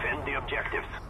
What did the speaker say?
Defend the objectives.